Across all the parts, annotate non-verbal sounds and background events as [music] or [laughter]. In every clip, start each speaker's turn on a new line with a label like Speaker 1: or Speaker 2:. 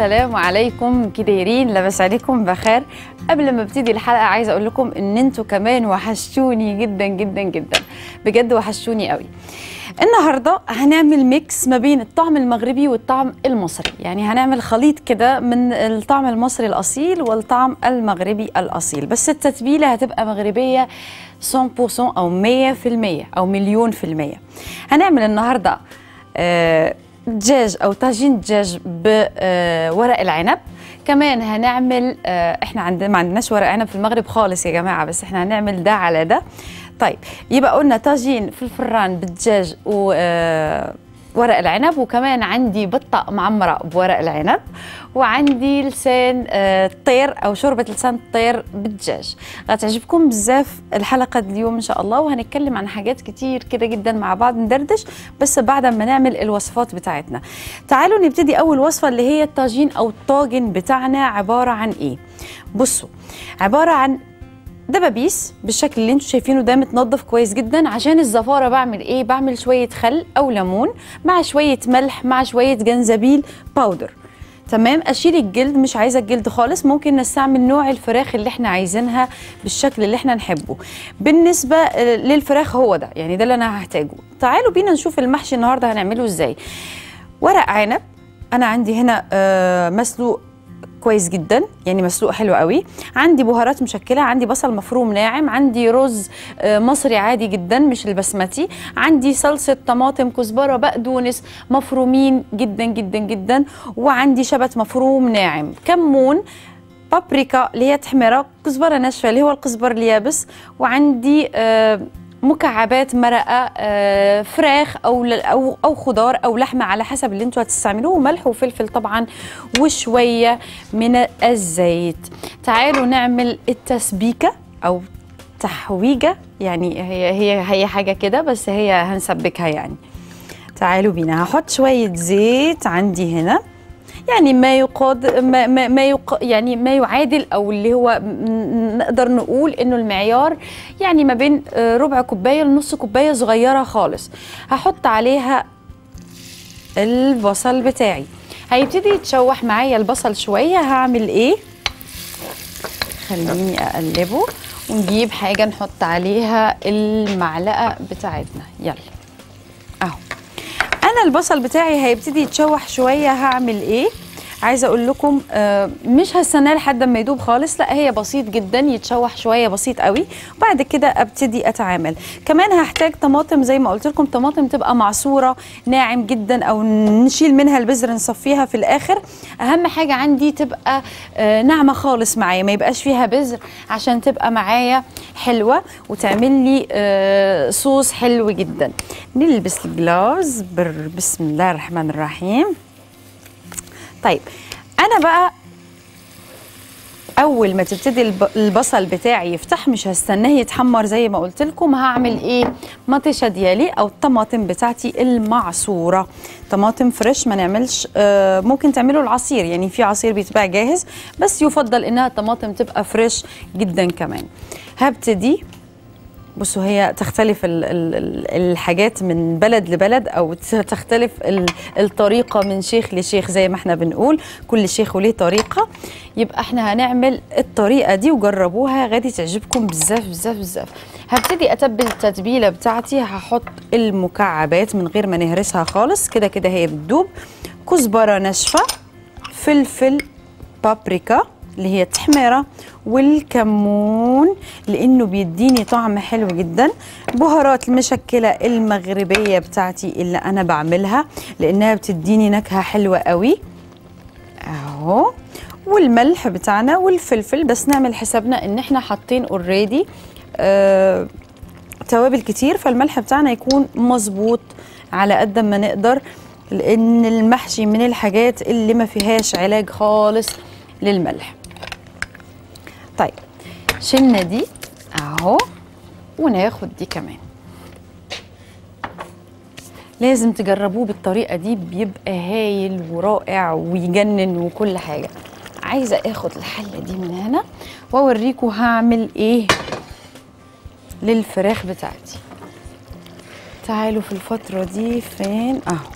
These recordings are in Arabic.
Speaker 1: السلام عليكم كديرين لاباس عليكم؟ بخير. قبل ما ابتدي الحلقة عايزة أقول لكم إن أنتوا كمان وحشتوني جدا جدا جدا. بجد وحشتوني قوي. النهارده هنعمل ميكس ما بين الطعم المغربي والطعم المصري. يعني هنعمل خليط كده من الطعم المصري الأصيل والطعم المغربي الأصيل. بس التتبيلة هتبقى مغربية 100% أو 100% أو مليون في المية. هنعمل النهارده آه دجاج أو طاجين دجاج بورق العنب. كمان هنعمل آه إحنا عندنا ما عندناش ورق عنب في المغرب خالص يا جماعة بس إحنا هنعمل ده على ده. طيب يبقى قلنا طاجين في الفران بالدجاج و آه ورق العنب وكمان عندي بطة معمرة بورق العنب وعندي لسان آه طير أو شوربة لسان طير بالدجاج. غتعجبكم بزاف الحلقة اليوم إن شاء الله وهنتكلم عن حاجات كتير كده جدا مع بعض ندردش بس بعد ما نعمل الوصفات بتاعتنا. تعالوا نبتدي أول وصفة اللي هي الطاجين أو الطاجن بتاعنا عبارة عن إيه؟ بصوا عبارة عن دبابيس بالشكل اللي أنتم شايفينه ده متنضف كويس جدا. عشان الزفارة بعمل إيه؟ بعمل شوية خل أو ليمون مع شوية ملح مع شوية جنزبيل باودر تمام؟ أشيل الجلد مش عايزة الجلد خالص. ممكن نستعمل نوع الفراخ اللي إحنا عايزينها بالشكل اللي إحنا نحبه. بالنسبة للفراخ هو ده. يعني ده اللي أنا هحتاجه. تعالوا بينا نشوف المحشي النهارده هنعمله إزاي. ورق عنب. أنا عندي هنا آه مسلوق كويس جدا يعني مسلوق حلو قوي. عندي بهارات مشكلة عندي بصل مفروم ناعم عندي رز مصري عادي جدا مش البسمتي. عندي صلصة طماطم كزبرة بقدونس مفرومين جدا جدا جدا. وعندي شبت مفروم ناعم. كمون بابريكا اللي هي تحميره كزبرة ناشفة اللي هو الكزبر اليابس. وعندي آه مكعبات مرقة آه فراخ أو أو أو خضار أو لحمة على حسب اللي أنتوا هتستعملوه وملح وفلفل طبعا وشوية من الزيت. تعالوا نعمل التسبيكة أو تحويجة يعني هي هي هي حاجة كده بس هي هنسبكها يعني. تعالوا بينا هحط شوية زيت عندي هنا. يعني ما يقاد ما, ما, ما يق يعني ما يعادل أو اللي هو نقدر نقول إنه المعيار يعني ما بين ربع كوباية لنص كوباية صغيرة خالص. هحط عليها البصل بتاعي. هيبتدي يتشوح معايا البصل شوية. هعمل إيه؟ خليني أقلبه ونجيب حاجة نحط عليها المعلقة بتاعتنا. يلا. أنا البصل بتاعي هيبتدي يتشوح شوية هعمل إيه؟ عايزة أقول لكم آه مش هستناه لحد ما يدوب خالص لا هي بسيط جدا يتشوح شوية بسيط قوي. وبعد كده أبتدي أتعامل. كمان هحتاج طماطم زي ما قلت لكم طماطم تبقى معصورة ناعم جدا أو نشيل منها البذر نصفيها في الآخر. أهم حاجة عندي تبقى آه ناعمة خالص معايا ما يبقاش فيها بذر عشان تبقى معايا حلوة. وتعمل لي آه صوص حلو جدا. نلبس الجلاز بسم الله الرحمن الرحيم. طيب أنا بقى أول ما تبتدي البصل بتاعي يفتح مش هستناه يتحمر زي ما قلت لكم هعمل إيه؟ مطيشة ديالي أو الطماطم بتاعتي المعصورة. طماطم فريش ما نعملش آه ممكن تعملوا العصير يعني في عصير بيتباع جاهز بس يفضل إنها الطماطم تبقى فريش جدا كمان. هبتدي بصوا هي تختلف ال ال الحاجات من بلد لبلد أو تختلف الطريقة من شيخ لشيخ زي ما إحنا بنقول. كل شيخ وليه طريقة. يبقى إحنا هنعمل الطريقة دي وجربوها. غادي تعجبكم بزاف بزاف بزاف. هبتدي أتبل التتبيلة بتاعتي. هحط المكعبات من غير ما نهرسها خالص. كده كده هي بتدوب. كزبرة ناشفة. فلفل بابريكا. اللي هي التحميرة والكمون لأنه بيديني طعم حلو جدا. بهارات المشكلة المغربية بتاعتي اللي أنا بعملها لأنها بتديني نكهة حلوة قوي. أهو. والملح بتاعنا والفلفل بس نعمل حسابنا إن إحنا حاطين اوريدي آه توابل كتير فالملح بتاعنا يكون مظبوط على قد ما نقدر لأن المحشي من الحاجات اللي ما فيهاش علاج خالص للملح. طيب. شلنا دي أهو وناخد دي كمان. لازم تجربوه بالطريقة دي بيبقى هايل ورائع ويجنن وكل حاجة. عايزة آخد الحلة دي من هنا واوريكم هعمل إيه للفراخ بتاعتي. تعالوا في الفترة دي فين؟ أهو.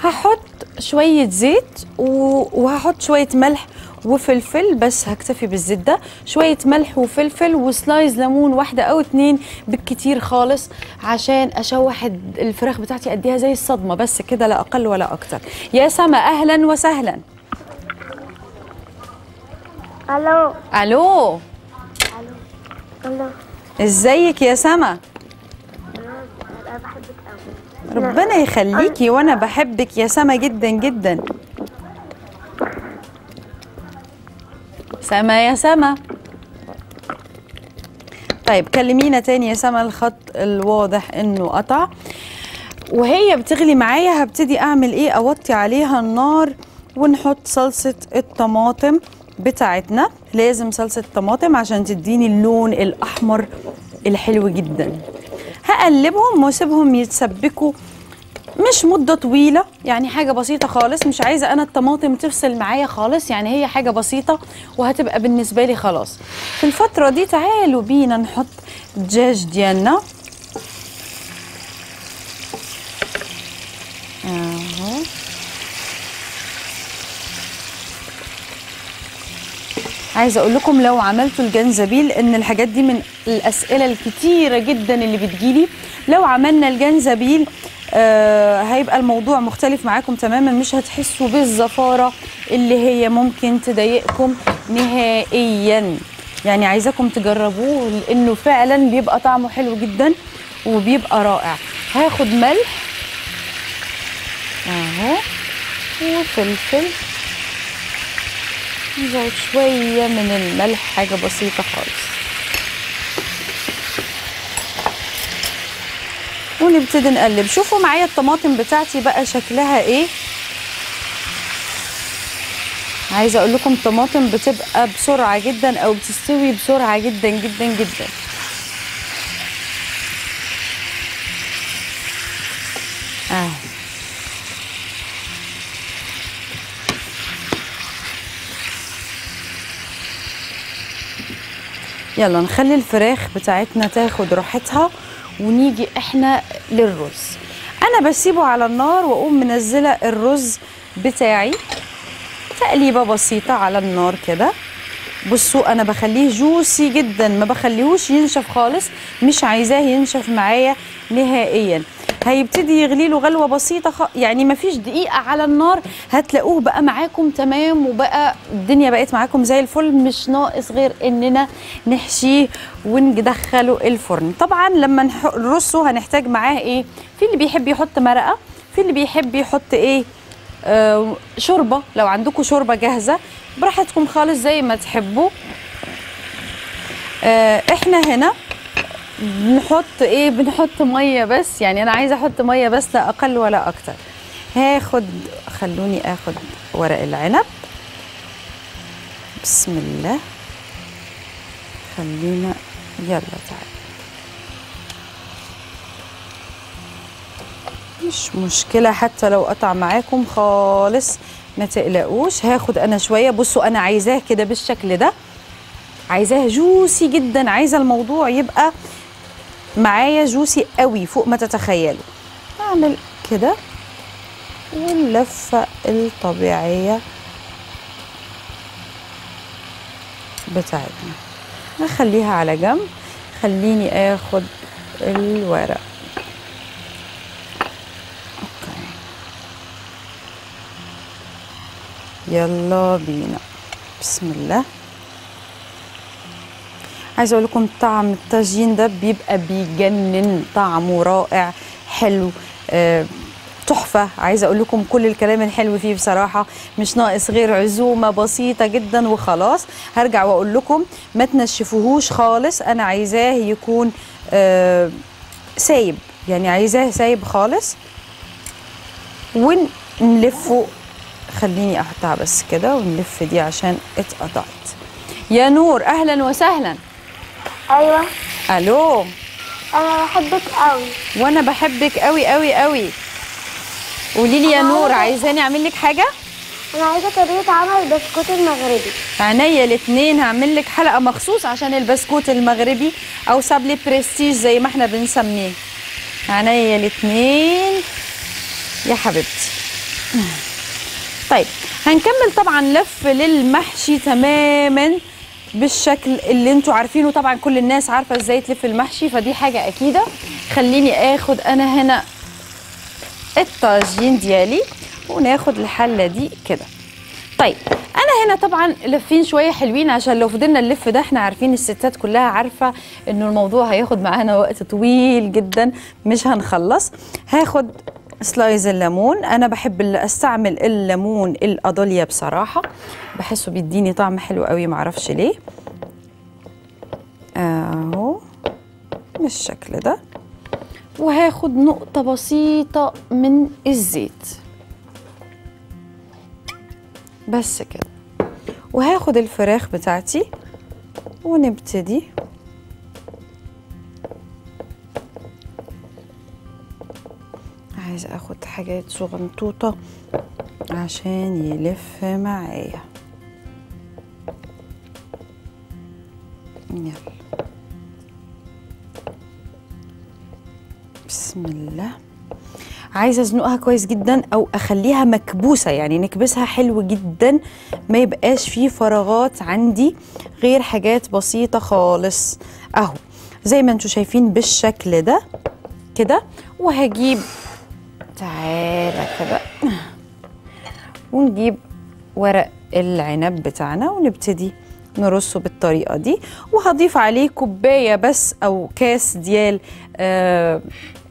Speaker 1: هحط شوية زيت وهحط شوية ملح وفلفل بس هكتفي بالزيت ده شوية ملح وفلفل وسلايز ليمون واحدة أو اتنين بالكتير خالص عشان أشوح الفراخ بتاعتي اديها زي الصدمة. بس كده لا أقل ولا أكتر. يا سما أهلا وسهلا.
Speaker 2: ألو.
Speaker 1: ألو.
Speaker 2: ألو.
Speaker 1: إزيك يا سما؟ ربنا يخليكي وأنا بحبك يا سما جدا جدا. سما يا سما. طيب كلمينا تاني يا سما الخط الواضح إنه قطع. وهي بتغلي معايا هبتدي أعمل إيه؟ أوطي عليها النار ونحط صلصة الطماطم بتاعتنا. لازم صلصة طماطم عشان تديني اللون الأحمر الحلو جدا. هقلبهم وأسيبهم يتسبكوا مش مدة طويلة يعني حاجة بسيطة خالص مش عايزة أنا الطماطم تفصل معايا خالص يعني هي حاجة بسيطة وهتبقى بالنسبة لي خلاص. في الفترة دي تعالوا بينا نحط الدجاج ديالنا أهو. عايزة أقول لكم لو عملتوا الجنزبيل إن الحاجات دي من الأسئلة الكتيرة جدا اللي بتجيلي لو عملنا الجنزبيل آه هيبقى الموضوع مختلف معاكم تماما. مش هتحسوا بالزفارة اللي هي ممكن تضايقكم نهائيا. يعني عايزاكم تجربوه لأنه فعلا بيبقى طعمه حلو جدا وبيبقى رائع. هاخد ملح. أهو. وفلفل. نزود شوية من الملح حاجة بسيطة خالص. ونبتدي نقلب. شوفوا معايا الطماطم بتاعتي بقى شكلها إيه. عايزة أقول لكم الطماطم بتبقى بسرعة جدا أو بتستوي بسرعة جدا جدا جدا. آه. يلا نخلي الفراخ بتاعتنا تاخد راحتها. ونيجي إحنا للرز. أنا بسيبه على النار وأقوم منزلة الرز بتاعي. تقليبة بسيطة على النار كده. بصوا أنا بخليه جوسي جدا ما بخليهوش ينشف خالص مش عايزاه ينشف معايا نهائيا. هيبتدي يغلي له غلوة بسيطة خ... يعني ما فيش دقيقة على النار. هتلاقوه بقى معاكم تمام؟ وبقى الدنيا بقت معاكم زي الفل. مش ناقص غير إننا نحشيه وندخله الفرن. طبعا لما نرصه هنحتاج معاه إيه؟ في اللي بيحب يحط مرقة في اللي بيحب يحط إيه؟ آه شوربة. لو عندكم شوربة جاهزة براحتكم خالص زي ما تحبوا. آه إحنا هنا بنحط إيه بنحط مية بس. يعني أنا عايزة أحط مية بس لا أقل ولا أكتر. هاخد خلوني آخد ورق العنب. بسم الله. خلينا يلا تعالى. مش مشكلة حتى لو قطع معاكم خالص ما تقلقوش. هاخد أنا شوية. بصوا أنا عايزاه كده بالشكل ده. عايزاه جوسي جدا. عايزة الموضوع يبقى معايا جوسي قوي فوق ما تتخيلوا. أعمل كده واللفة الطبيعية بتاعتنا. نخليها على جنب. خليني آخد الورق. أوكي. يلا بينا. بسم الله. عايزه أقول لكم طعم الطاجين ده بيبقى بيجنن طعمه رائع حلو آه، تحفة. عايزه أقول لكم كل الكلام الحلو فيه بصراحة مش ناقص غير عزومة بسيطة جدا وخلاص. هرجع وأقول لكم ما تنشفوهوش خالص أنا عايزاه يكون آه، سايب يعني عايزاه سايب خالص ونلفه. خليني احطها بس كده ونلف دي عشان اتقطعت يا نور أهلا وسهلا.
Speaker 2: أيوه.
Speaker 1: ألو؟
Speaker 2: أنا بحبك قوي
Speaker 1: وأنا بحبك قوي قوي قوي قولي لي يا نور عايزاني أعمل لك حاجة؟
Speaker 2: أنا عايزة طريقة عمل البسكوت المغربي.
Speaker 1: عينيا الاثنين هعمل لك حلقة مخصوص عشان البسكوت المغربي أو سابلي برستيج زي ما إحنا بنسميه. عينيا الاثنين يا حبيبتي. طيب هنكمل طبعا لف للمحشي تماما. بالشكل اللي أنتوا عارفينه. طبعا كل الناس عارفة إزاي تلف المحشي فدي حاجة أكيدة. خليني آخد أنا هنا الطاجين ديالي وناخد الحلة دي كده. طيب أنا هنا طبعا لفين شوية حلوين عشان لو فضلنا نلف ده إحنا عارفين الستات كلها عارفة إنه الموضوع هياخد معانا وقت طويل جدا. مش هنخلص. هاخد سلايز الليمون. أنا بحب أستعمل الليمون الادوليا بصراحة. بحسه بيديني طعم حلو قوي معرفش ليه. أهو بالشكل ده. وهاخد نقطة بسيطة من الزيت. بس كده. وهاخد الفراخ بتاعتي ونبتدي. عايز أخد حاجات صغنطوطة عشان يلف معايا. يلا. بسم الله. عايزة أزنقها كويس جدا أو أخليها مكبوسة يعني نكبسها حلو جدا ما يبقاش فيه فراغات عندي غير حاجات بسيطة خالص. أهو زي ما أنتم شايفين بالشكل ده كده وهجيب تعالى كده. ونجيب ورق العنب بتاعنا ونبتدي نرصه بالطريقة دي. وهضيف عليه كوباية بس أو كاس ديال آه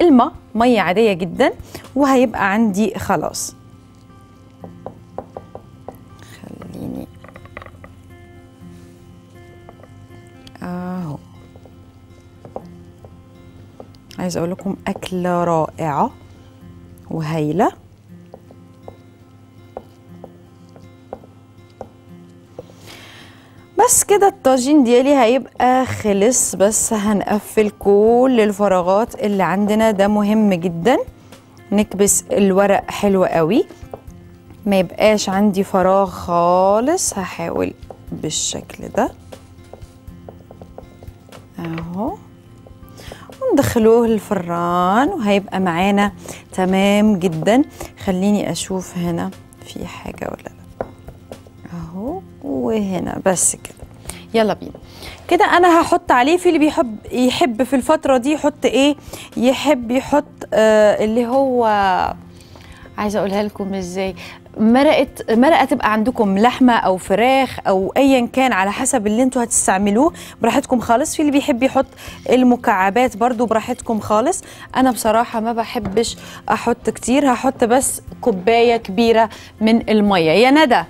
Speaker 1: الماء مية عادية جدا. وهيبقى عندي خلاص. خليني أهو. عايزه أقول لكم أكلة رائعة. وهايلة. بس كده الطاجين ديالي هيبقى خلص بس هنقفل كل الفراغات اللي عندنا. ده مهم جدا. نكبس الورق حلو قوي. ما يبقاش عندي فراغ خالص. هحاول بالشكل ده. أهو. وندخلوه الفران وهيبقى معانا. تمام جدا. خليني أشوف هنا في حاجة ولا لأ. أهو وهنا بس كده. يلا بينا. كده أنا هحط عليه في اللي بيحب يحب في الفترة دي يحط إيه؟ يحب يحط آه اللي هو عايزة أقولها لكم إزاي. مرقه مرقه تبقى عندكم لحمة أو فراخ أو ايا كان على حسب اللي أنتوا هتستعملوه. براحتكم خالص. في اللي بيحب يحط المكعبات برضو براحتكم خالص. أنا بصراحة ما بحبش أحط كتير. هحط بس كوباية كبيرة من المية. يا ندى.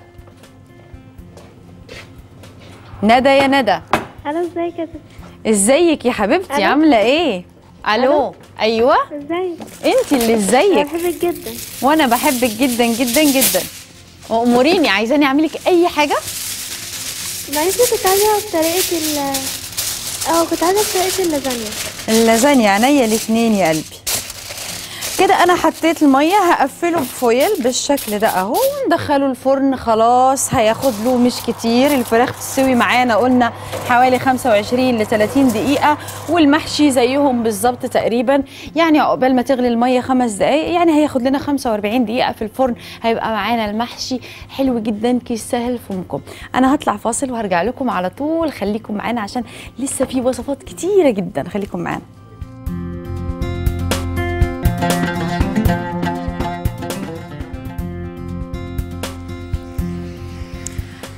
Speaker 1: ندى يا ندى.
Speaker 2: ألو إزيك يا
Speaker 1: إزيك يا حبيبتي؟ عاملة إيه؟
Speaker 2: ألو؟
Speaker 1: أيوه.
Speaker 2: إزيك؟
Speaker 1: أنت اللي
Speaker 2: أنا
Speaker 1: ازيك
Speaker 2: بحبك جدا.
Speaker 1: وأنا بحبك جدا جدا جدا. وأموريني عايزاني أعمل لك أي حاجة؟
Speaker 2: معلش كنت عايزة طريقة ال آه كنت عايزة طريقة اللازانيا.
Speaker 1: اللازانيا عينيا الاثنين يا قلبي. كده أنا حطيت المية هقفله بفويل بالشكل ده أهو وندخله الفرن خلاص هياخد له مش كتير. الفراخ تستوي معانا قلنا حوالي 25 ل 30 دقيقة والمحشي زيهم بالظبط تقريبا. يعني عقبال ما تغلي المية خمس دقائق يعني هياخد لنا 45 دقيقة في الفرن هيبقى معانا المحشي. حلو جدا كيس سهل فمكم أنا هطلع فاصل وهرجع لكم على طول. خليكم معانا عشان لسه في وصفات كتيرة جدا خليكم معانا.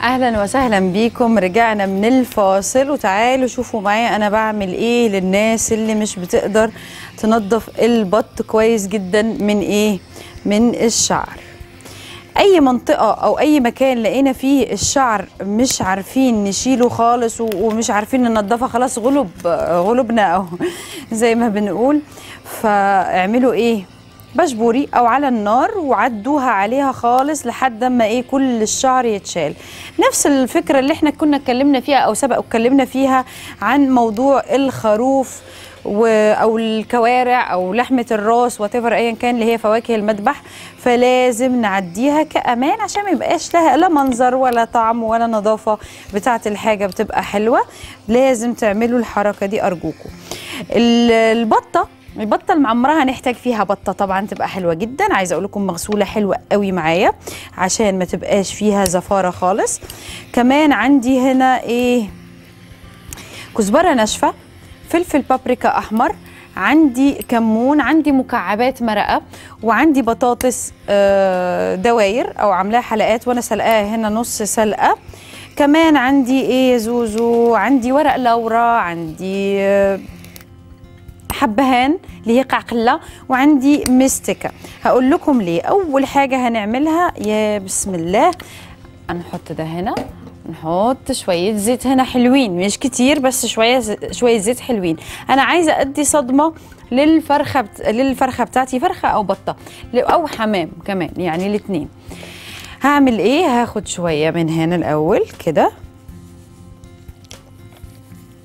Speaker 1: أهلا وسهلا بيكم. رجعنا من الفاصل وتعالوا شوفوا معايا أنا بعمل إيه للناس اللي مش بتقدر تنظف البط كويس جدا من إيه؟ من الشعر. أي منطقة أو أي مكان لقينا فيه الشعر مش عارفين نشيله خالص ومش عارفين ننضفها خلاص غلب غلبنا أو [laughs] زي ما بنقول. فاعملوا إيه؟ بشبوري أو على النار وعدوها عليها خالص لحد ما إيه كل الشعر يتشال. نفس الفكرة اللي إحنا كنا اتكلمنا فيها أو سبق اتكلمنا فيها عن موضوع الخروف و أو الكوارع أو لحمة الراس وات ايا كان اللي هي فواكه المذبح فلازم نعديها كأمان عشان ما يبقاش لها لا منظر ولا طعم ولا نظافة بتاعة الحاجة بتبقى حلوة. لازم تعملوا الحركة دي ارجوكم ال- البطة البطة المعمره هنحتاج فيها بطة طبعا تبقى حلوة جدا. عايزة أقول لكم مغسولة حلوة قوي معايا عشان ما تبقاش فيها زفارة خالص. كمان عندي هنا إيه؟ كزبرة ناشفة فلفل بابريكا أحمر عندي كمون عندي مكعبات مرقة وعندي بطاطس آه، دواير أو عاملاها حلقات وأنا سلقاها هنا نص سلقة. كمان عندي إيه زوزو؟ عندي ورق لورا عندي آه، حبهان اللي هي قعقلة وعندي مستكه هقول لكم ليه. أول حاجة هنعملها يا بسم الله هنحط ده هنا نحط شوية زيت هنا حلوين مش كتير بس شوية ز- شوية زيت حلوين. أنا عايزة أدي صدمة للفرخة بت... للفرخة بتاعتي فرخة أو بطة ل- أو حمام كمان يعني الاتنين. هعمل إيه؟ هاخد شوية من هنا الأول كده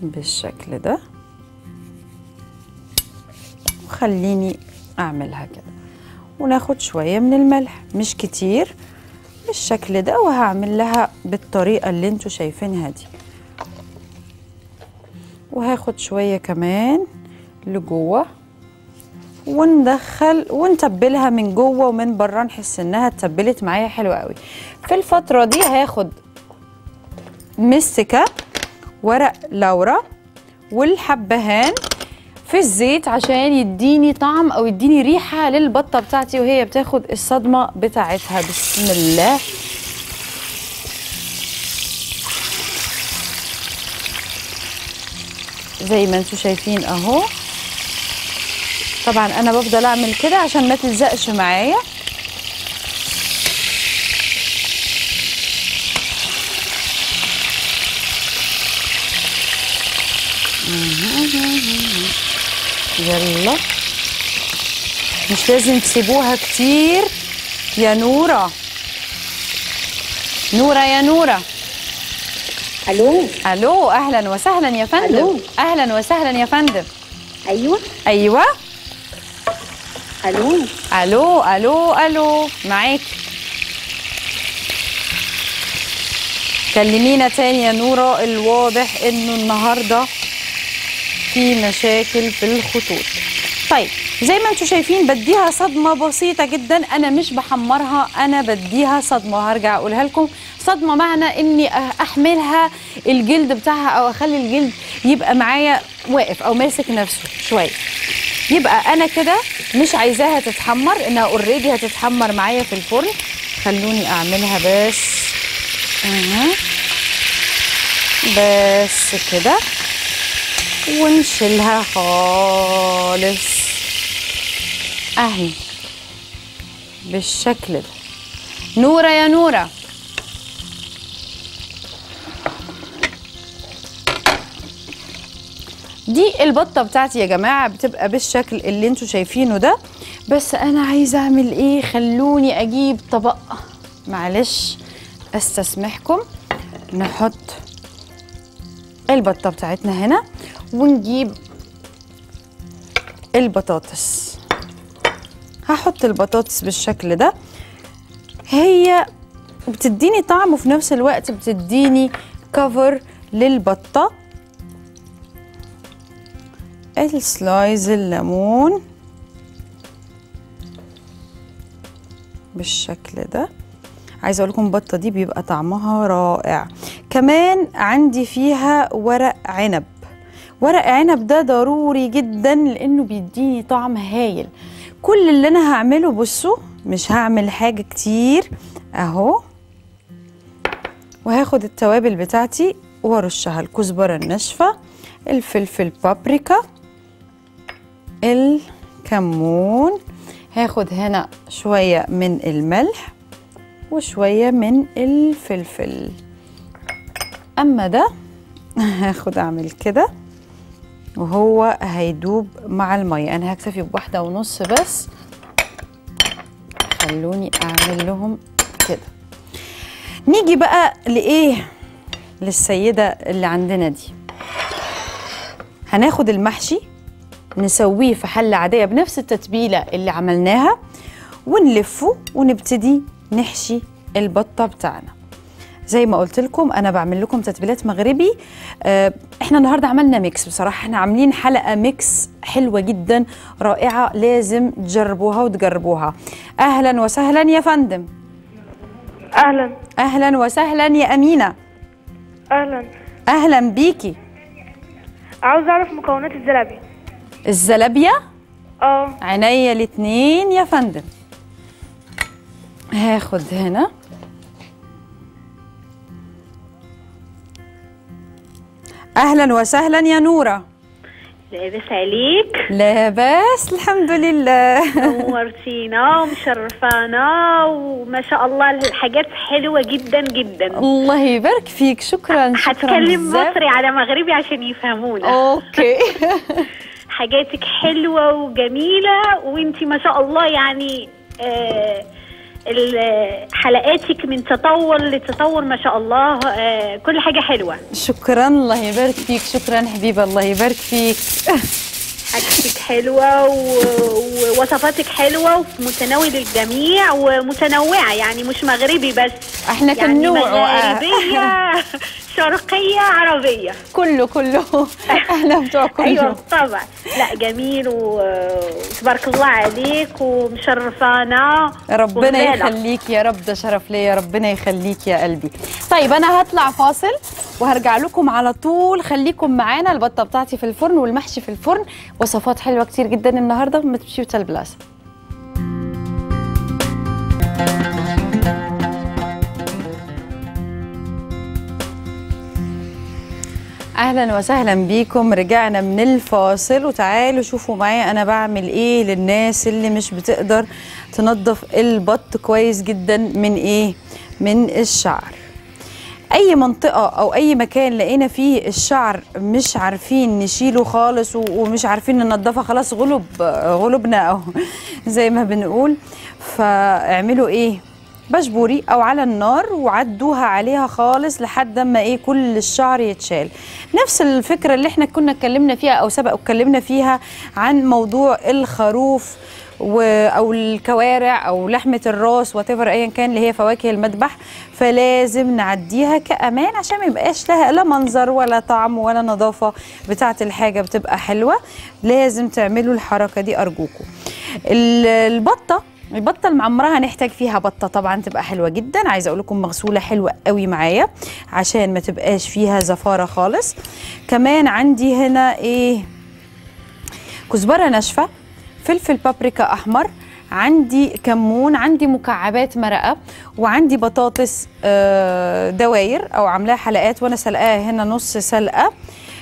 Speaker 1: بالشكل ده. وخليني أعملها كده وناخد شوية من الملح مش كتير بالشكل ده وهعمل لها بالطريقة اللي أنتوا شايفينها دي. وهاخد شوية كمان لجوة وندخل ونتبلها من جوة ومن بره نحس إنها اتبلت معايا حلوة قوي في الفترة دي هاخد مستكة ورق لورا والحبهان في الزيت عشان يديني طعم أو يديني ريحة للبطة بتاعتي وهي بتاخد الصدمة بتاعتها. بسم الله. زي ما أنتم شايفين أهو. طبعا أنا بفضل أعمل كده عشان ما تلزقش معايا. يلا. مش لازم تسيبوها كتير. يا نورة. نورة يا نورة.
Speaker 3: ألو؟
Speaker 1: ألو أهلا وسهلا يا فندم.
Speaker 3: ألو.
Speaker 1: أهلا وسهلا يا فندم.
Speaker 3: أيوه.
Speaker 1: أيوه.
Speaker 3: ألو؟
Speaker 1: ألو ألو ألو. معاكي كلمينا تاني يا نورة. الواضح إنه النهارده في مشاكل في الخطوط. طيب زي ما أنتم شايفين بديها صدمة بسيطة جدا أنا مش بحمرها أنا بديها صدمة. هرجع أقولها لكم. صدمة معنى إني أه- أحملها الجلد بتاعها أو أخلي الجلد يبقى معايا واقف أو ماسك نفسه شوية. يبقى أنا كده مش عايزاها تتحمر إنها اوريدي هتتحمر معايا في الفرن. خلوني أعملها بس. أها. بس كده. ونشيلها خالص. أهي. بالشكل ده. نورة يا نورة. دي البطة بتاعتي يا جماعة بتبقى بالشكل اللي أنتوا شايفينه ده. بس أنا عايزة أعمل إيه؟ خلوني أجيب طبق. معلش أستسمحكم. نحط البطة بتاعتنا هنا. ونجيب البطاطس. هحط البطاطس بالشكل ده. هي بتديني طعم وفي نفس الوقت بتديني كفر للبطة. السلايز الليمون بالشكل ده. عايزة أقول لكم البطة دي بيبقى طعمها رائع. كمان عندي فيها ورق عنب. ورق عنب ده ضروري جدا لأنه بيديني طعم هايل. كل اللي أنا هعمله بصوا مش هعمل حاجة كتير. أهو. وهاخد التوابل بتاعتي وأرشها الكزبره الناشفة الفلفل بابريكا الكمون. هاخد هنا شوية من الملح وشوية من الفلفل. أما ده [laughs] هاخد أعمل كده. وهو هيدوب مع المية. أنا هكتفي بواحدة ونص بس. خلوني أعمل لهم كده. نيجي بقى لإيه؟ للسيدة اللي عندنا دي. هناخد المحشي نسويه في حلة عادية بنفس التتبيلة اللي عملناها ونلفه ونبتدي نحشي البطة بتاعنا. زي ما قلت لكم أنا بعمل لكم تتبيلات مغربي. آه، إحنا النهارده عملنا mix. بصراحة إحنا عاملين حلقة mix حلوة جدا رائعة لازم تجربوها وتجربوها. أهلا وسهلا يا فندم.
Speaker 2: أهلا.
Speaker 1: أهلا وسهلا يا أمينة.
Speaker 2: أهلا.
Speaker 1: أهلا بيكي.
Speaker 2: عاوز أعرف مكونات الزلابية.
Speaker 1: الزلابية؟
Speaker 2: آه.
Speaker 1: عينيا الاتنين يا فندم. هاخد هنا. أهلا وسهلا يا نورة.
Speaker 4: لابس عليك.
Speaker 1: لا بس الحمد لله.
Speaker 4: نورتينا ومشرفانا وما شاء الله الحاجات حلوة جدا جدا.
Speaker 1: الله يبارك فيك شكرا شكرا
Speaker 4: هتكلم. مصري على مغربي عشان يفهمونا.
Speaker 1: أوكي. [laughs]
Speaker 4: حاجاتك حلوة وجميلة وإنتي ما شاء الله يعني آه حلقاتك من تطور لتطور ما شاء الله. آه كل حاجة حلوة.
Speaker 1: شكرا الله يبارك فيك. شكرا حبيبة الله يبارك فيك. [laughs]
Speaker 4: حاجتك حلوة ووصفاتك حلوة وفي متناول الجميع ومتنوعة يعني مش مغربي بس.
Speaker 1: إحنا
Speaker 4: يعني
Speaker 1: كنوع
Speaker 4: مغاربية [laughs] شرقية عربية.
Speaker 1: كله كله. [laughs] إحنا بتوع كله.
Speaker 4: أيوة طبعا لا جميل وتبارك الله عليك ومشرفانا.
Speaker 1: ربنا
Speaker 4: وغالة.
Speaker 1: يخليك يا رب ده شرف ليا. ربنا يخليك يا قلبي. طيب أنا هطلع فاصل وهرجع لكم على طول. خليكم معانا البطة بتاعتي في الفرن والمحشي في الفرن. وصفات حلوة كتير جدا النهارده ما تمشيوا البلاصه أهلا وسهلا بيكم. رجعنا من الفاصل وتعالوا شوفوا معايا أنا بعمل إيه للناس اللي مش بتقدر تنظف البط كويس جدا من إيه؟ من الشعر. أي منطقة أو أي مكان لقينا فيه الشعر مش عارفين نشيله خالص ومش عارفين ننضفها خلاص غلب غلبنا أو [laughs] زي ما بنقول. فاعملوا إيه؟ بشبوري أو على النار وعدوها عليها خالص لحد ما إيه كل الشعر يتشال. نفس الفكرة اللي إحنا كنا اتكلمنا فيها أو سبق اتكلمنا فيها عن موضوع الخروف. و أو الكوارع أو لحمة الراس وات ايا كان اللي هي فواكه المذبح فلازم نعديها كأمان عشان ما يبقاش لها لا منظر ولا طعم ولا نظافة بتاعة الحاجة بتبقى حلوة. لازم تعملوا الحركة دي أرجوكم. ال- البطة البطة المعمرة هنحتاج فيها بطة طبعا تبقى حلوة جدا. عايزة أقول لكم مغسولة حلوة قوي معايا عشان ما تبقاش فيها زفارة خالص. كمان عندي هنا إيه؟ كزبرة ناشفة. فلفل بابريكا أحمر عندي كمون عندي مكعبات مرقة وعندي بطاطس آه، دواير أو عاملاها حلقات وأنا سلقاها هنا نص سلقة.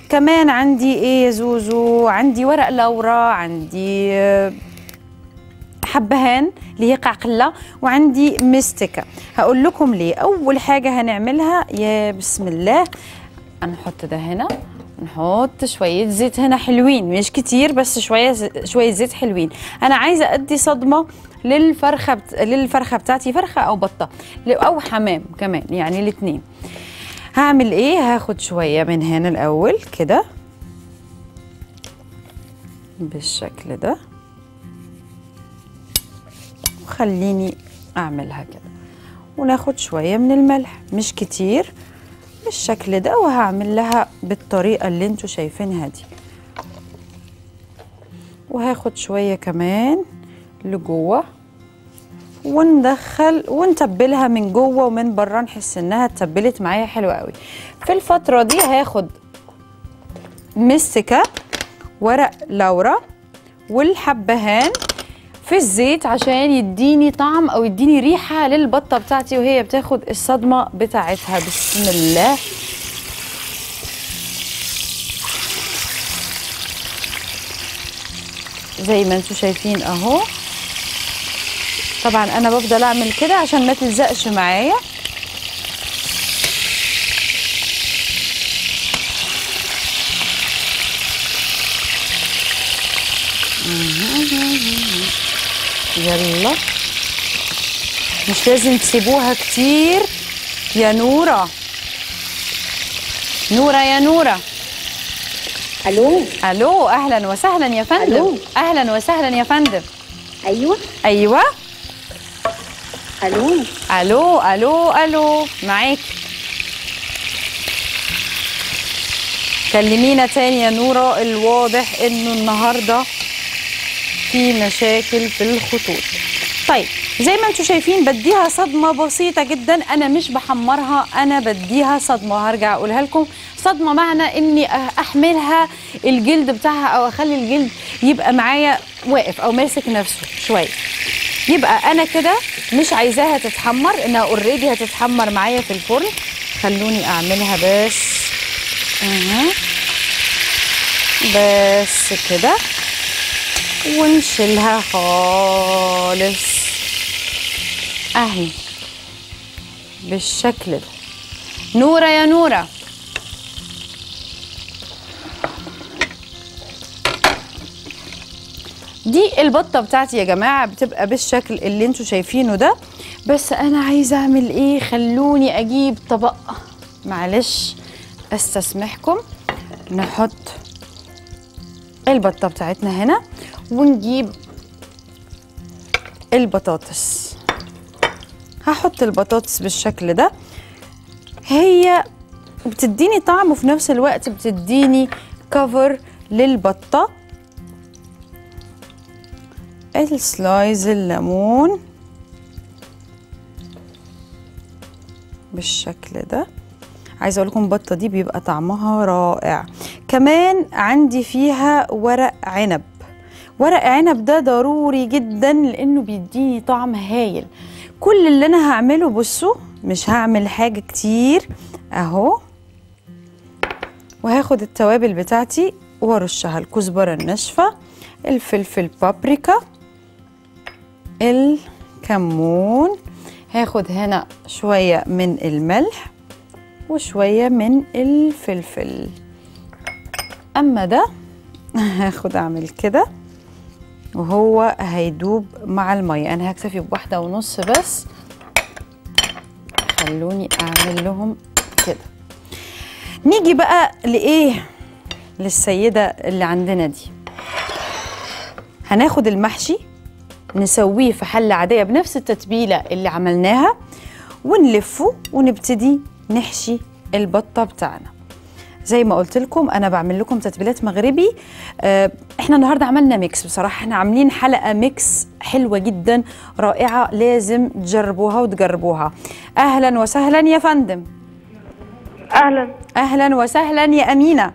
Speaker 1: كمان عندي إيه يا زوزو؟ عندي ورق لورا عندي آه، حبهان اللي هي قعقلة وعندي مستكة. هقول لكم ليه. أول حاجة هنعملها يا بسم الله هنحط ده هنا. نحط شوية زيت هنا حلوين مش كتير بس شوية ز- شوية زيت حلوين. أنا عايزة أدي صدمة للفرخة بت... للفرخة بتاعتي فرخة أو بطة ل- أو حمام كمان يعني الاتنين. هعمل إيه؟ هاخد شوية من هنا الأول كده بالشكل ده وخليني أعملها كده. وناخد شوية من الملح مش كتير. بالشكل ده وهعمل لها بالطريقة اللي أنتوا شايفينها دي. وهاخد شوية كمان لجوة وندخل ونتبلها من جوة ومن بره نحس إنها اتبلت معايا حلوة قوي. في الفترة دي هاخد مستكة ورق لورا والحبهان في الزيت عشان يديني طعم أو يديني ريحة للبطة بتاعتي وهي بتاخد الصدمة بتاعتها. بسم الله. زي ما أنتم شايفين أهو. طبعا أنا بفضل أعمل كده عشان ما تلزقش معايا. يلا. مش لازم تسيبوها كتير. يا نورة. نورة يا نورة.
Speaker 3: ألو؟
Speaker 1: ألو أهلا وسهلا يا فندم.
Speaker 3: ألو.
Speaker 1: أهلا وسهلا يا فندم.
Speaker 3: أيوه.
Speaker 1: أيوه.
Speaker 3: ألو؟
Speaker 1: ألو ألو ألو. معاكي كلمينا تاني يا نورة. الواضح إنه النهارده في مشاكل في الخطوط. طيب زي ما أنتم شايفين بديها صدمة بسيطة جدا أنا مش بحمرها أنا بديها صدمة. هرجع أقولها لكم. صدمة معنى إني أه- أحملها الجلد بتاعها أو أخلي الجلد يبقى معايا واقف أو ماسك نفسه شوية. يبقى أنا كده مش عايزاها تتحمر إنها اوريدي هتتحمر معايا في الفرن. خلوني أعملها بس. أها. بس كده. ونشيلها خالص. أهي. بالشكل ده. نورة يا نورة. دي البطة بتاعتي يا جماعة بتبقى بالشكل اللي أنتوا شايفينه ده. بس أنا عايزة أعمل إيه؟ خلوني أجيب طبق. معلش أستسمحكم. نحط البطة بتاعتنا هنا. ونجيب البطاطس. هحط البطاطس بالشكل ده. هي بتديني طعم وفي نفس الوقت بتديني كفر للبطة. السلايز الليمون بالشكل ده. عايزة أقول لكم البطة دي بيبقى طعمها رائع. كمان عندي فيها ورق عنب. ورق عنب ده ضروري جدا لأنه بيديني طعم هايل. كل اللي أنا هعمله بصوا مش هعمل حاجة كتير. أهو. وهاخد التوابل بتاعتي وأرشها الكزبره الناشفة الفلفل بابريكا الكمون. هاخد هنا شوية من الملح وشوية من الفلفل. أما ده [laughs] هاخد أعمل كده. وهو هيدوب مع المية. أنا هكتفي بواحدة ونص بس. خلوني أعمل لهم كده. نيجي بقى لإيه؟ للسيدة اللي عندنا دي. هناخد المحشي نسويه في حلة عادية بنفس التتبيلة اللي عملناها ونلفه ونبتدي نحشي البطة بتاعنا. زي ما قلت لكم أنا بعمل لكم تتبيلات مغربي. آه، إحنا النهارده عملنا mix. بصراحة إحنا عاملين حلقة mix حلوة جدا رائعة لازم تجربوها وتجربوها. أهلا وسهلا يا فندم.
Speaker 2: أهلا.
Speaker 1: أهلا وسهلا يا أمينة.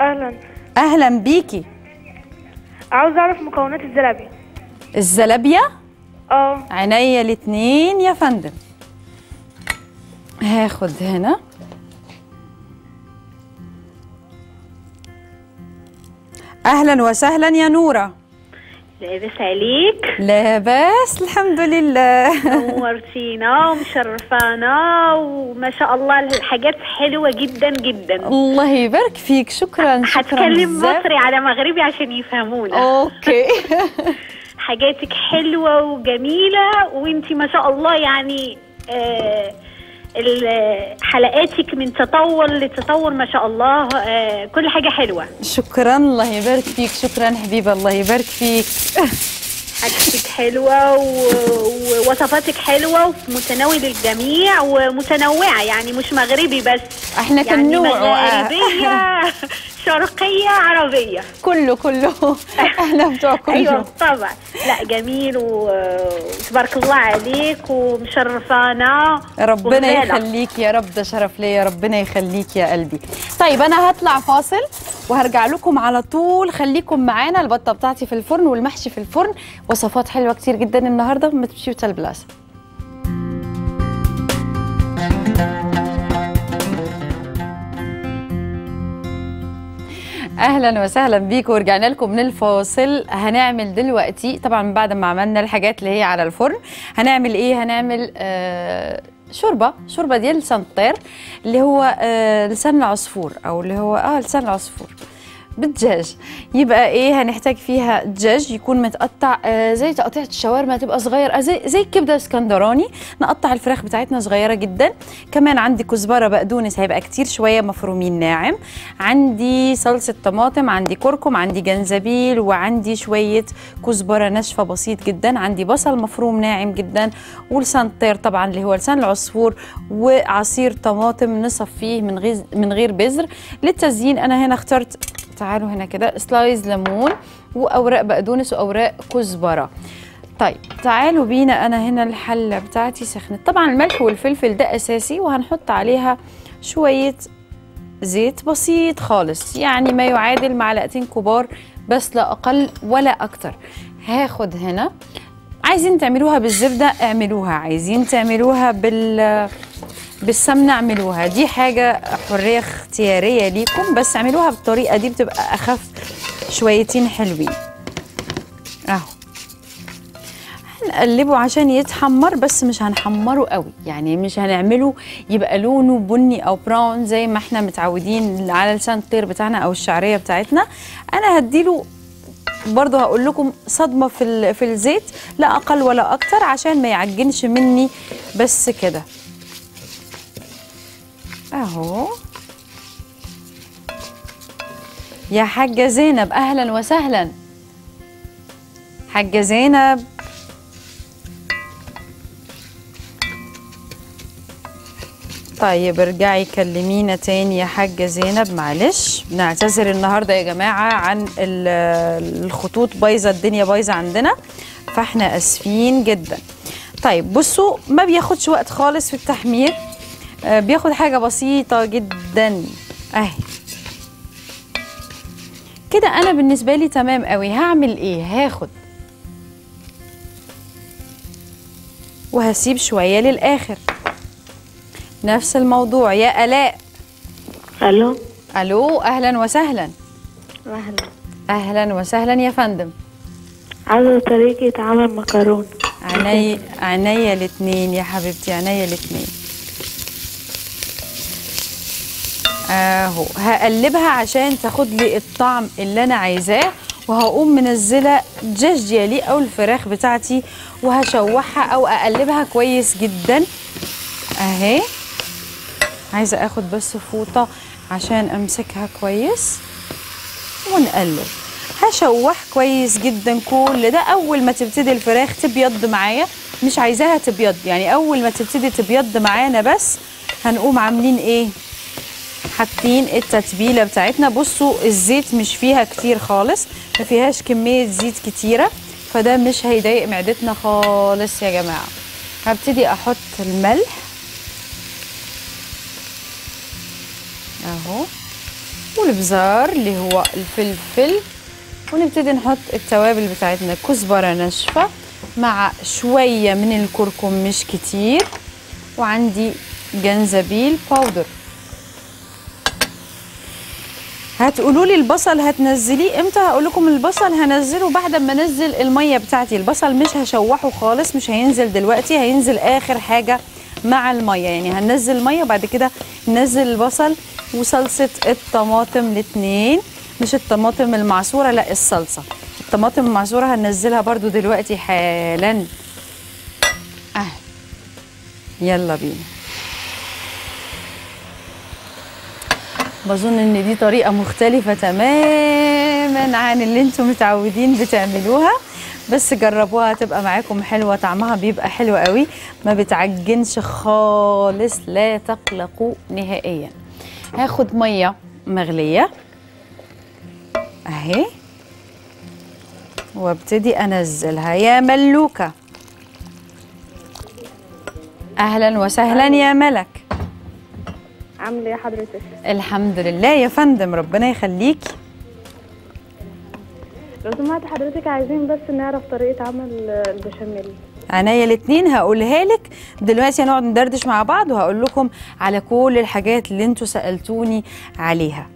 Speaker 2: أهلا.
Speaker 1: أهلا بيكي.
Speaker 2: عاوز أعرف مكونات الزلابية.
Speaker 1: الزلابية؟
Speaker 2: آه.
Speaker 1: عينيا الاتنين يا فندم. هاخد هنا. أهلا وسهلا يا نورة.
Speaker 4: لابس عليك.
Speaker 1: لا بس الحمد لله.
Speaker 4: نورتينا ومشرفانا وما شاء الله الحاجات حلوة جدا جدا.
Speaker 1: الله يبارك فيك. شكرا شكرا
Speaker 4: هتكلم. مصري على مغربي عشان يفهمونا.
Speaker 1: أوكي.
Speaker 4: حاجاتك حلوة وجميلة وانتي ما شاء الله يعني آه حلقاتك من تطور لتطور ما شاء الله. آه كل حاجة حلوة.
Speaker 1: شكرا الله يبارك فيك. شكرا حبيبة الله يبارك فيك. [laughs]
Speaker 4: حاجتك حلوة و- ووصفاتك حلوة وفي متناول الجميع ومتنوعة يعني مش مغربي بس.
Speaker 1: إحنا
Speaker 4: يعني
Speaker 1: كنوع
Speaker 4: مغاربيه [laughs] شرقية عربية.
Speaker 1: كله كله. [laughs] إحنا بتوع كله.
Speaker 4: أيوه طبعا لا جميل وتبارك الله عليك ومشرفانا.
Speaker 1: ربنا
Speaker 4: وغالة.
Speaker 1: يخليك يا رب ده شرف ليا. ربنا يخليك يا قلبي. طيب أنا هطلع فاصل وهرجع لكم على طول. خليكم معانا البطة بتاعتي في الفرن والمحشي في الفرن. وصفات حلوة كتير جدا النهارده ما تمشيوا البلاصه أهلا وسهلا بيكم ورجعنا لكم من الفاصل. هنعمل دلوقتي طبعا بعد ما عملنا الحاجات اللي هي على الفرن هنعمل إيه؟ هنعمل آه شوربة شوربة ديال لسان الطير اللي هو آه لسان العصفور أو اللي هو آه لسان العصفور. بالدجاج. يبقى إيه هنحتاج فيها دجاج يكون متقطع آه زي تقطيعة الشاورما تبقى صغير آه زي زي الكبده اسكندراني. نقطع الفراخ بتاعتنا صغيرة جدا. كمان عندي كزبرة بقدونس هيبقى كتير شوية مفرومين ناعم. عندي صلصة طماطم عندي كركم عندي جنزبيل وعندي شوية كزبرة ناشفة بسيط جدا. عندي بصل مفروم ناعم جدا ولسان طير طبعا اللي هو لسان العصفور وعصير طماطم نصفيه من غير من غير بذر. للتزيين أنا هنا اخترت تعالوا هنا كده. سلايز ليمون وأوراق بقدونس واوراق كزبرة. طيب تعالوا بينا أنا هنا الحلة بتاعتي سخنت. طبعا الملح والفلفل ده أساسي وهنحط عليها شوية زيت بسيط خالص. يعني ما يعادل معلقتين كبار بس لا أقل ولا أكتر. هاخد هنا. عايزين تعملوها بالزبدة اعملوها. عايزين تعملوها بال بالسمنه اعملوها. دي حاجة حرية اختيارية ليكم بس اعملوها بالطريقة دي بتبقى أخف شويتين حلوين. أهو. هنقلبه عشان يتحمر بس مش هنحمره قوي. يعني مش هنعمله يبقى لونه بني أو براون زي ما إحنا متعودين على لسان الطير بتاعنا أو الشعرية بتاعتنا. أنا هديله برضه هقول لكم صدمة في في الزيت لا أقل ولا أكتر عشان ما يعجنش مني بس كده. أهو. يا حاجة زينب أهلا وسهلا. حاجة زينب. طيب ارجعي كلمينا تاني يا حاجة زينب. معلش بنعتذر النهاردة يا جماعة عن ال- الخطوط بايظة الدنيا بايظة عندنا فإحنا آسفين جدا. طيب بصوا ما بياخدش وقت خالص في التحمير بياخد حاجة بسيطة جدا. أهي. كده أنا بالنسبة لي تمام قوي هعمل إيه؟ هاخد. وهسيب شوية للآخر. نفس الموضوع. يا آلاء.
Speaker 2: ألو.
Speaker 1: ألو أهلا وسهلا.
Speaker 2: أهلا.
Speaker 1: أهلا وسهلا يا فندم.
Speaker 2: عايزة طريقة عمل مكرونة.
Speaker 1: عيني عينيا الاتنين يا حبيبتي عينيا الاتنين. اهو. هقلبها عشان تاخد لي الطعم اللي أنا عايزاه وهقوم منزلة دجاج ديالي أو الفراخ بتاعتي وهشوحها أو أقلبها كويس جدا. أهي. عايزة آخد بس فوطة عشان أمسكها كويس ونقلب. هشوح كويس جدا كل ده. أول ما تبتدي الفراخ تبيض معايا. مش عايزاها تبيض يعني أول ما تبتدي تبيض معانا بس هنقوم عاملين إيه؟ حاطين التتبيلة بتاعتنا. بصوا الزيت مش فيها كتير خالص ما فيهاش كمية زيت كتيرة فده مش هيضايق معدتنا خالص يا جماعة. هبتدي أحط الملح. أهو. والبزار اللي هو الفلفل. ونبتدي نحط التوابل بتاعتنا. كزبرة ناشفة مع شوية من الكركم مش كتير. وعندي جنزبيل باودر هتقولوا لي البصل هتنزليه إمتى؟ هقول لكم البصل هنزله بعد ما انزل المية بتاعتي. البصل مش هشوحه خالص مش هينزل دلوقتي هينزل آخر حاجة مع المية. يعني هننزل ميه وبعد كده ننزل البصل وصلصة الطماطم الاتنين. مش الطماطم المعصورة لا الصلصة. الطماطم المعصورة هننزلها برضو دلوقتي حالا. آه يلا بينا. بظن إن دي طريقة مختلفة تماما عن اللي أنتم متعودين بتعملوها. بس جربوها هتبقى معاكم حلوة طعمها بيبقى حلو قوي. ما بتعجنش خالص لا تقلقوا نهائيا. هاخد مية مغلية. أهي. وابتدي أنزلها. يا ملوكة. أهلا وسهلا يا ملك.
Speaker 2: عاملة إيه حضرتك؟
Speaker 1: الحمد لله يا فندم ربنا يخليكي
Speaker 2: لو سمعت حضرتك عايزين بس نعرف طريقة عمل البشاميل.
Speaker 1: عينيا الاتنين هقولها لك. دلوقتي هنقعد ندردش مع بعض وهقول لكم على كل الحاجات اللي أنتوا سألتوني عليها.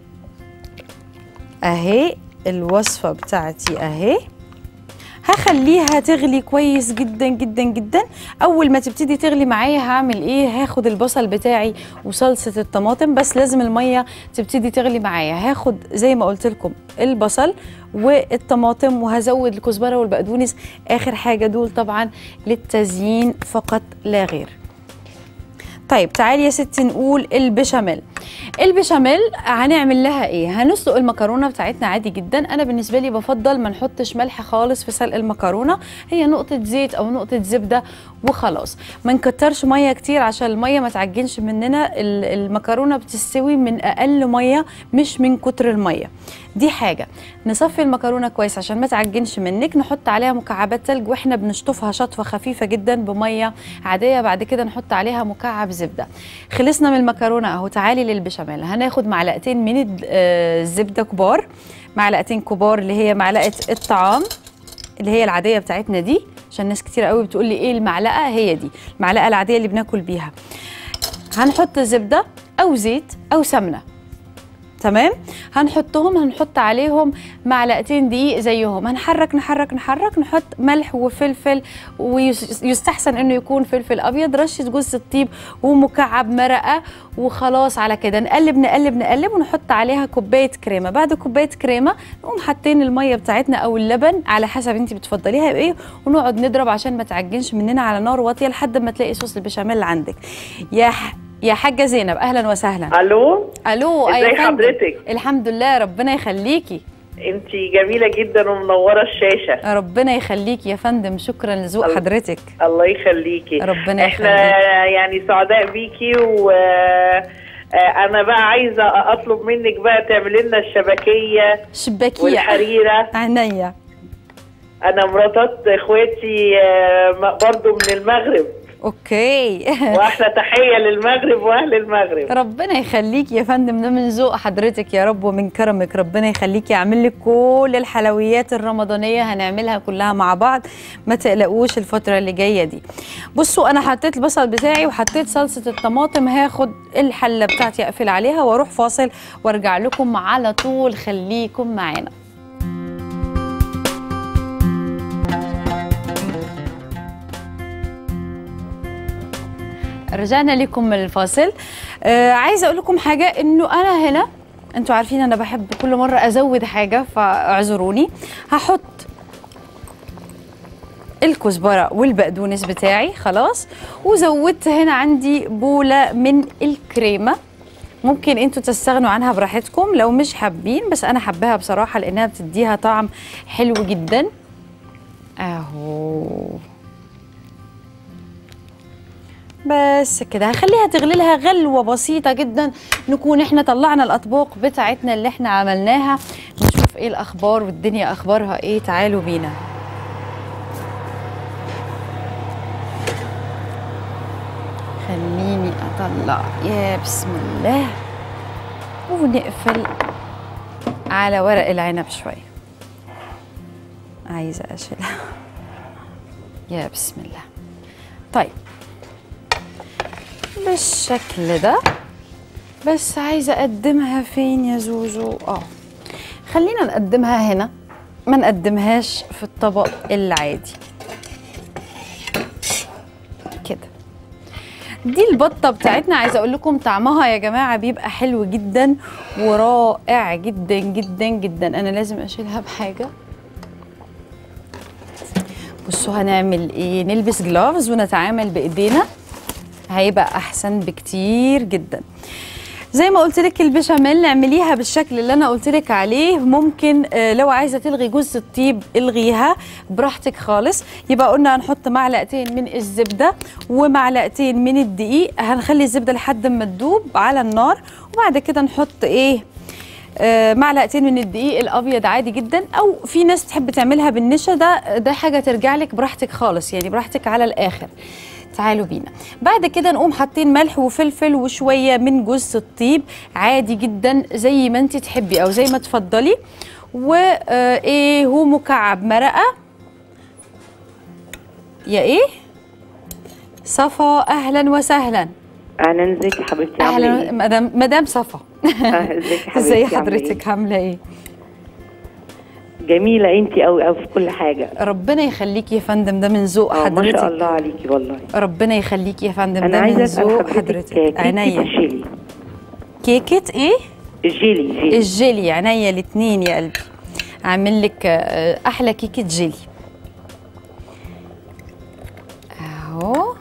Speaker 1: أهي الوصفة بتاعتي أهي. هخليها تغلي كويس جدا جدا جدا. أول ما تبتدي تغلي معايا هعمل إيه؟ هاخد البصل بتاعي وصلصة الطماطم بس لازم المية تبتدي تغلي معايا. هاخد زي ما قلت لكم البصل والطماطم وهزود الكزبرة والبقدونس. آخر حاجة دول طبعا للتزيين فقط لا غير. طيب تعالي يا ستي نقول البشاميل. البشاميل هنعمل لها إيه؟ هنسلق المكرونة بتاعتنا عادي جدا. أنا بالنسبة لي بفضل ما نحطش ملح خالص في سلق المكرونة. هي نقطة زيت أو نقطة زبدة وخلاص. ما نكترش مية كتير عشان المية ما تعجنش مننا. ال- المكرونة بتستوي من أقل مية مش من كتر المية. دي حاجة. نصفي المكرونة كويس عشان ما تعجنش منك. نحط عليها مكعبات تلج وإحنا بنشطفها شطفة خفيفة جدا بمية عادية. بعد كده نحط عليها مكعب زبدة. خلصنا من المكرونة أهو. تعالي للبشاميل. هناخد معلقتين من الد- آه، الزبده كبار. معلقتين كبار اللي هي معلقة الطعام اللي هي العادية بتاعتنا دي. عشان ناس كتير قوي بتقول لي إيه المعلقة؟ هي دي. المعلقة العادية اللي بناكل بيها. هنحط زبدة أو زيت أو سمنة. تمام؟ هنحطهم هنحط عليهم معلقتين دقيق زيهم. هنحرك نحرك نحرك نحط ملح وفلفل ويستحسن إنه يكون فلفل أبيض رشة جوز الطيب ومكعب مرقة وخلاص على كده. نقلب نقلب نقلب ونحط عليها كوباية كريمة. بعد كوباية كريمة نقوم حاطين المية بتاعتنا أو اللبن على حسب انت بتفضليها بايه ونقعد نضرب عشان ما تعجنش مننا على نار واطية لحد ما تلاقي صوص البشاميل عندك. يا. يا حاجة زينب أهلا وسهلا.
Speaker 5: ألو؟
Speaker 1: ألو
Speaker 5: ازي
Speaker 1: أيوة فندم.
Speaker 5: حضرتك؟
Speaker 1: الحمد لله ربنا يخليكي.
Speaker 5: انت جميلة جدا ومنورة الشاشة.
Speaker 1: ربنا يخليكي يا فندم. شكرا لذوق
Speaker 5: الله-
Speaker 1: حضرتك.
Speaker 5: الله يخليكي.
Speaker 1: ربنا
Speaker 5: إحنا
Speaker 1: يخليكي.
Speaker 5: يعني سعداء بيكي و آه، أنا بقى عايزة أطلب منك بقى تعملي لنا الشبكية
Speaker 1: شباكية.
Speaker 5: والحريرة.
Speaker 1: عينيا.
Speaker 5: أنا مراتات إخواتي آه، برضو من المغرب.
Speaker 1: أوكي. [laughs]
Speaker 5: وأحلى تحية للمغرب وأهل المغرب.
Speaker 1: ربنا يخليكي يا فندم ده من ذوق حضرتك يا رب ومن كرمك. ربنا يخليكي اعمل لك كل الحلويات الرمضانية هنعملها كلها مع بعض. ما تقلقوش الفترة اللي جاية دي. بصوا أنا حطيت البصل بتاعي وحطيت صلصة الطماطم. هاخد الحلة بتاعتي أقفل عليها وأروح فاصل وأرجع لكم على طول. خليكم معانا. رجعنا لكم من الفاصل. آه عايزة أقول لكم حاجة إنه أنا هنا أنتوا عارفين أنا بحب كل مرة أزود حاجة فاعذروني. هحط الكزبرة والبقدونس بتاعي خلاص. وزودت هنا عندي بولة من الكريمة. ممكن أنتوا تستغنوا عنها براحتكم لو مش حابين بس أنا حباها بصراحة لأنها بتديها طعم حلو جدا. أهو. بس كده. هخليها تغلي لها غلوة بسيطة جدا. نكون إحنا طلعنا الأطباق بتاعتنا اللي إحنا عملناها. نشوف إيه الأخبار والدنيا أخبارها إيه. تعالوا بينا. خليني أطلع. يا بسم الله. ونقفل على ورق العنب شوية. عايزة أشيلها. يا بسم الله. طيب. بالشكل ده. بس عايزة أقدمها فين يا زوزو؟ آه. خلينا نقدمها هنا. ما نقدمهاش في الطبق العادي. كده. دي البطة بتاعتنا. عايزة أقول لكم طعمها يا جماعة بيبقى حلو جدا ورائع جدا جدا جدا. أنا لازم أشيلها بحاجة. بصوا هنعمل إيه؟ نلبس جلافز ونتعامل بإيدينا. هيبقى أحسن بكتير جدا. زي ما قلت لك البشاميل اعمليها بالشكل اللي أنا قلت لك عليه. ممكن آه، لو عايزة تلغي جوز الطيب الغيها براحتك خالص. يبقى قلنا هنحط معلقتين من الزبدة ومعلقتين من الدقيق. هنخلي الزبدة لحد ما تدوب على النار. وبعد كده نحط إيه؟ آه، معلقتين من الدقيق الأبيض عادي جدا. أو في ناس تحب تعملها بالنشا. ده ده حاجة ترجع لك براحتك خالص يعني براحتك على الآخر. تعالوا بينا. بعد كده نقوم حاطين ملح وفلفل وشوية من جوز الطيب عادي جدا زي ما انت تحبي أو زي ما تفضلي. وايه هو مكعب مرقة. يا إيه؟ صفا أهلا وسهلا.
Speaker 6: أهلا ازيك يا حبيبتي؟ عاملة
Speaker 1: أهلا
Speaker 6: إيه؟
Speaker 1: مدام مدام صفا.
Speaker 6: آه، ازيك
Speaker 1: ازي [laughs] حضرتك عاملة إيه؟
Speaker 6: جميلة انت قوي قوي في كل حاجة.
Speaker 1: ربنا يخليكي يا فندم ده من ذوق
Speaker 6: آه ما شاء
Speaker 1: حضرتك.
Speaker 6: الله عليكي والله.
Speaker 1: ربنا يخليكي يا فندم ده من ذوق
Speaker 6: حضرتك
Speaker 1: حضرتك. عينيا.
Speaker 6: الجيلي
Speaker 1: كيكة إيه؟
Speaker 6: الجيلي جيلي.
Speaker 1: الجيلي عينيا الاتنين يا قلبي. أعمل لك آه، أحلى كيكة جيلي. أهو.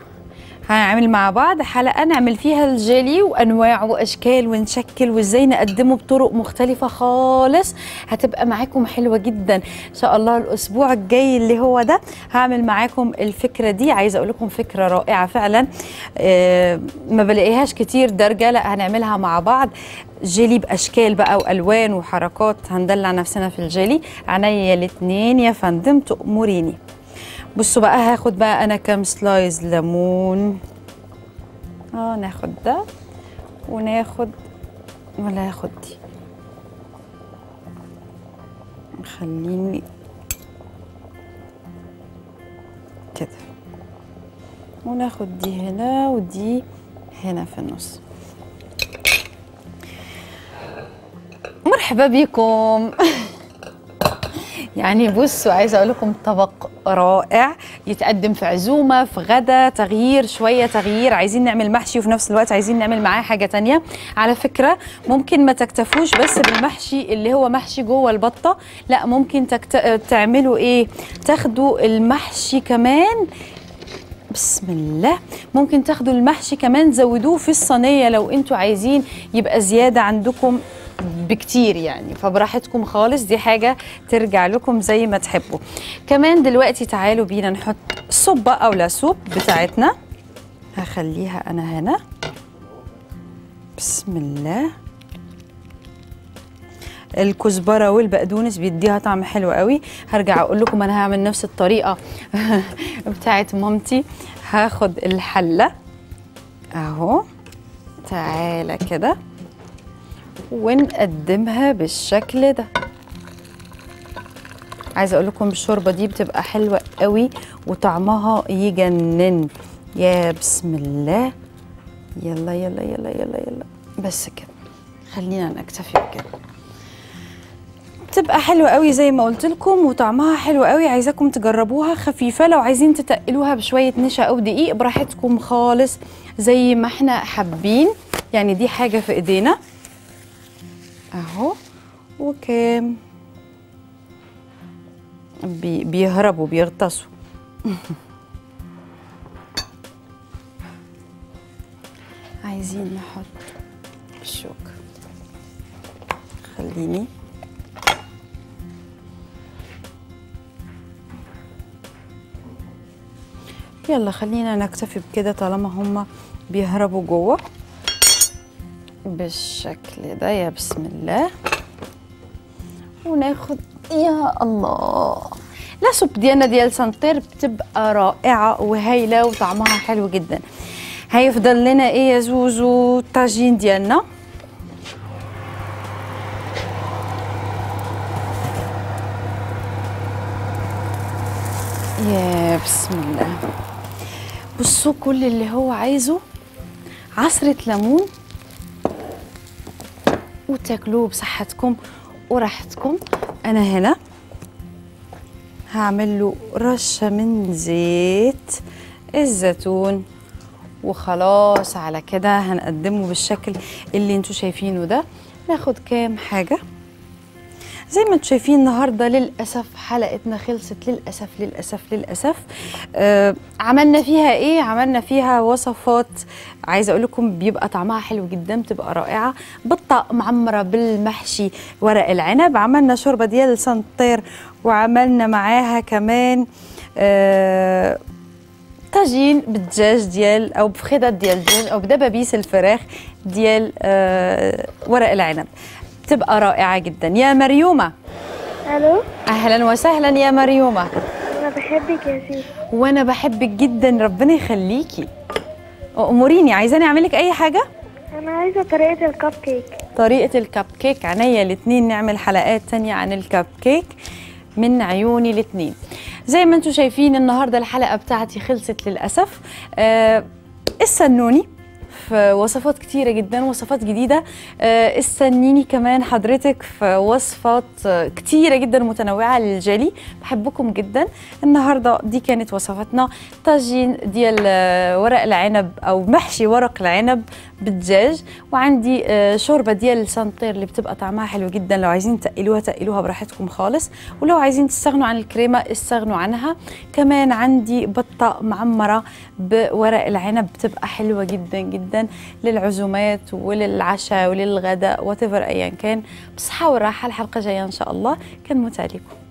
Speaker 1: هنعمل مع بعض حلقة نعمل فيها الجيلي وانواعه وأشكال ونشكل وإزاي نقدمه بطرق مختلفة خالص. هتبقى معاكم حلوة جدا. إن شاء الله الأسبوع الجاي اللي هو ده هعمل معاكم الفكرة دي. عايزة أقول لكم فكرة رائعة فعلا. آه، ما بلاقيهاش كتير درجة. لا هنعملها مع بعض. جيلي بأشكال بقى وألوان وحركات. هندلع نفسنا في الجيلي عينيا الاتنين يا فندم تأمريني بصوا بقى هاخد بقى أنا كام سلايز ليمون. آه ناخد ده وناخد ولا هاخد دي؟ خليني كده. وناخد دي هنا ودي هنا في النص. مرحبا بكم [laughs] يعني بصوا عايزة أقول لكم طبق رائع يتقدم في عزومة في غدا تغيير شوية تغيير. عايزين نعمل محشي وفي نفس الوقت عايزين نعمل معاه حاجة تانية. على فكرة ممكن ما تكتفوش بس بالمحشي اللي هو محشي جوه البطة. لا ممكن تكت... تعملوا إيه؟ تاخدوا المحشي كمان. بسم الله. ممكن تاخدوا المحشي كمان زودوه في الصينية لو أنتوا عايزين. يبقى زيادة عندكم بكتير يعني فبراحتكم خالص دي حاجة ترجع لكم زي ما تحبوا. كمان دلوقتي تعالوا بينا نحط صبة أو لا سوب بتاعتنا. هخليها أنا هنا. بسم الله. الكزبرة والبقدونس بيديها طعم حلو قوي. هرجع أقول لكم أنا هعمل نفس الطريقة [laughs] بتاعت مامتي. هاخد الحلة أهو. تعالى كده. ونقدمها بالشكل ده. عايزة أقول لكم الشوربة دي بتبقى حلوة قوي وطعمها يجنن. يا بسم الله. يلا يلا يلا يلا يلا. بس كده. خلينا نكتفي بكده. بتبقى حلوة قوي زي ما قلت لكم وطعمها حلو قوي. عايزاكم تجربوها خفيفة. لو عايزين تتقلوها بشوية نشا أو دقيق براحتكم خالص. زي ما إحنا حابين. يعني دي حاجة في إيدينا. بي بيهربوا بيغطسوا [laughs] عايزين نحط الشوك. خليني. يلا خلينا نكتفي بكده طالما هما بيهربوا جوه. بالشكل ده يا بسم الله. وناخد يا الله. لا سوب ديالنا ديال سنتير بتبقى رائعة وهايلة وطعمها حلو جدا. هيفضل لنا إيه يا زوزو؟ الطاجين ديالنا. يا بسم الله. بصوا كل اللي هو عايزه. عصرة ليمون. وتاكلوه بصحتكم. وراحتكم. أنا هنا. هعمل له رشة من زيت الزيتون. وخلاص على كده هنقدمه بالشكل اللي أنتوا شايفينه ده. ناخد كام حاجة؟ زي ما أنتم شايفين النهارده للأسف حلقتنا خلصت للأسف للأسف للأسف. آه عملنا فيها إيه؟ عملنا فيها وصفات. عايزة أقول لكم بيبقى طعمها حلو جدا بتبقى رائعة. بطة معمرة بالمحشي ورق العنب. عملنا شوربة ديال سنطير وعملنا معاها كمان آه طاجين بالدجاج ديال أو بفخدة ديال الدجاج أو بدبابيس الفراخ ديال آه ورق العنب. بتبقى رائعة جدا. يا مريومة.
Speaker 2: ألو؟
Speaker 1: أهلا وسهلا يا مريومة.
Speaker 2: أنا بحبك يا سيدي.
Speaker 1: وأنا بحبك جدا. ربنا يخليكي. أموريني عايزاني أعمل لك أي حاجة؟
Speaker 2: أنا عايزة طريقة الكب كيك.
Speaker 1: طريقة الكب كيك. عينيا الاتنين. نعمل حلقات تانية عن الكب كيك من عيوني الاتنين. زي ما أنتم شايفين النهاردة الحلقة بتاعتي خلصت للأسف. آه استنوني. في وصفات كتيرة جدا وصفات جديدة. آه، استنيني كمان حضرتك في وصفات كتيرة جدا متنوعة للجيلي بحبكم جدا. النهارده دي كانت وصفتنا طاجين ديال آه، ورق العنب أو محشي ورق العنب. بالدجاج. وعندي آه، شوربة ديال السنطير اللي بتبقى طعمها حلو جدا. لو عايزين تقلوها تقلوها براحتكم خالص. ولو عايزين تستغنوا عن الكريمة استغنوا عنها. كمان عندي بطة معمرة بورق العنب بتبقى حلوة جدا جدا للعزومات وللعشاء وللغداء وات ايا كان. بصحة وراحة. الحلقة جاية إن شاء الله. كان متعليكم